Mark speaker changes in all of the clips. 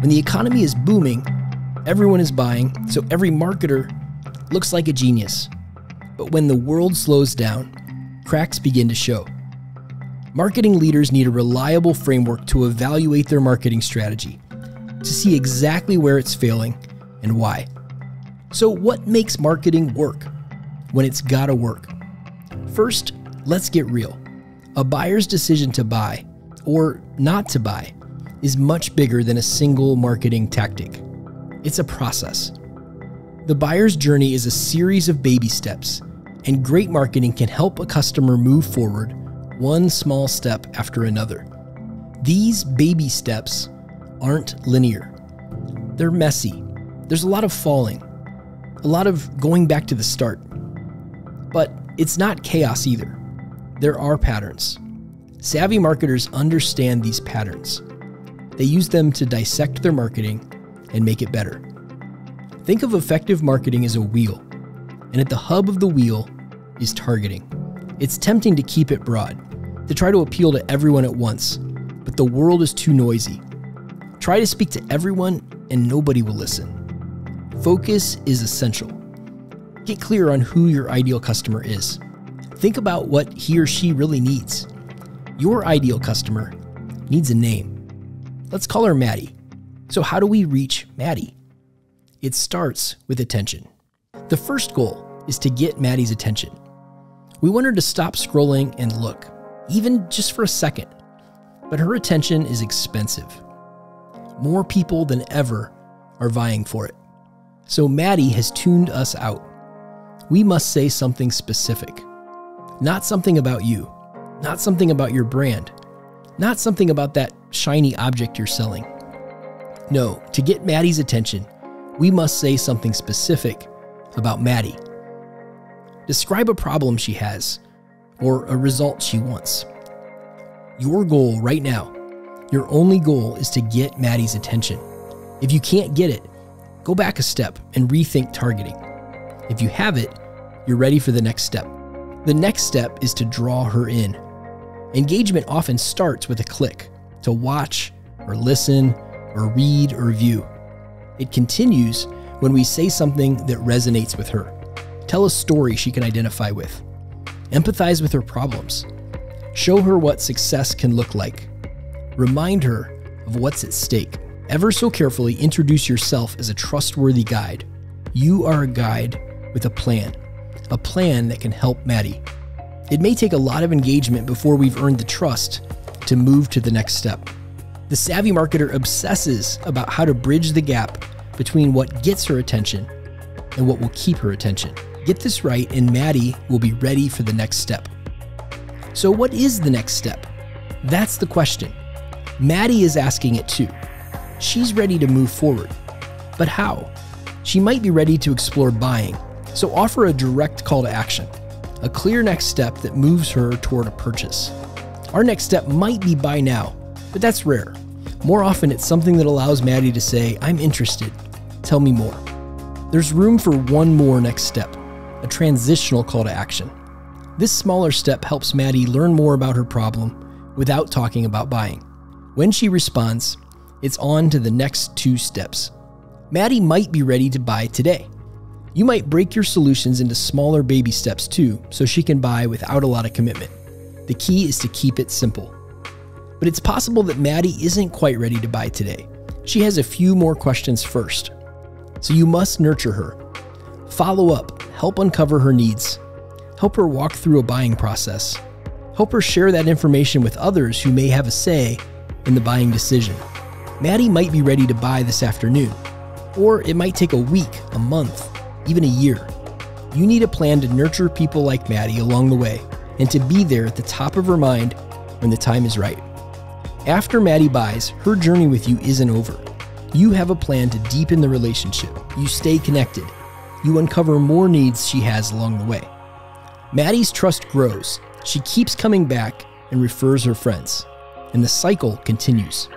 Speaker 1: When the economy is booming, everyone is buying, so every marketer looks like a genius. But when the world slows down, cracks begin to show. Marketing leaders need a reliable framework to evaluate their marketing strategy, to see exactly where it's failing and why. So, what makes marketing work when it's gotta work? First, let's get real. A buyer's decision to buy or not to buy is much bigger than a single marketing tactic. It's a process. The buyer's journey is a series of baby steps, and great marketing can help a customer move forward one small step after another. These baby steps aren't linear, they're messy. There's a lot of falling, a lot of going back to the start. But it's not chaos either. There are patterns. Savvy marketers understand these patterns. They use them to dissect their marketing and make it better. Think of effective marketing as a wheel, and at the hub of the wheel is targeting. It's tempting to keep it broad, to try to appeal to everyone at once, but the world is too noisy. Try to speak to everyone, and nobody will listen. Focus is essential. Get clear on who your ideal customer is. Think about what he or she really needs. Your ideal customer needs a name. Let's call her Maddie. So, how do we reach Maddie? It starts with attention. The first goal is to get Maddie's attention. We want her to stop scrolling and look, even just for a second. But her attention is expensive. More people than ever are vying for it. So Maddie has tuned us out. We must say something specific. Not something about you, not something about your brand, not something about that shiny object you're selling. No, to get Maddie's attention, we must say something specific about Maddie. Describe a problem she has or a result she wants. Your goal right now, your only goal is to get Maddie's attention. If you can't get it, go back a step and rethink targeting. If you have it, you're ready for the next step. The next step is to draw her in. Engagement often starts with a click to watch or listen or read or view. It continues when we say something that resonates with her. Tell a story she can identify with. Empathize with her problems. Show her what success can look like. Remind her of what's at stake. Ever so carefully introduce yourself as a trustworthy guide. You are a guide with a plan, a plan that can help Maddie. It may take a lot of engagement before we've earned the trust to move to the next step. The savvy marketer obsesses about how to bridge the gap between what gets her attention and what will keep her attention. Get this right, and Maddie will be ready for the next step. So, what is the next step? That's the question. Maddie is asking it too. She's ready to move forward. But how? She might be ready to explore buying, so offer a direct call to action, a clear next step that moves her toward a purchase. Our next step might be buy now, but that's rare. More often, it's something that allows Maddie to say, I'm interested. Tell me more. There's room for one more next step a transitional call to action. This smaller step helps Maddie learn more about her problem without talking about buying. When she responds, it's on to the next two steps. Maddie might be ready to buy today. You might break your solutions into smaller baby steps too, so she can buy without a lot of commitment. The key is to keep it simple. But it's possible that Maddie isn't quite ready to buy today. She has a few more questions first. So you must nurture her. Follow up, help uncover her needs, help her walk through a buying process, help her share that information with others who may have a say in the buying decision. Maddie might be ready to buy this afternoon, or it might take a week, a month, even a year. You need a plan to nurture people like Maddie along the way and to be there at the top of her mind when the time is right. After Maddie buys, her journey with you isn't over. You have a plan to deepen the relationship. You stay connected. You uncover more needs she has along the way. Maddie's trust grows. She keeps coming back and refers her friends. And the cycle continues.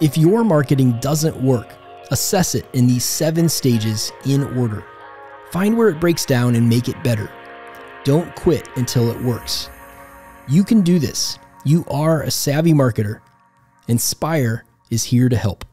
Speaker 1: If your marketing doesn't work, assess it in these seven stages in order. Find where it breaks down and make it better. Don't quit until it works. You can do this. You are a savvy marketer and Spire is here to help.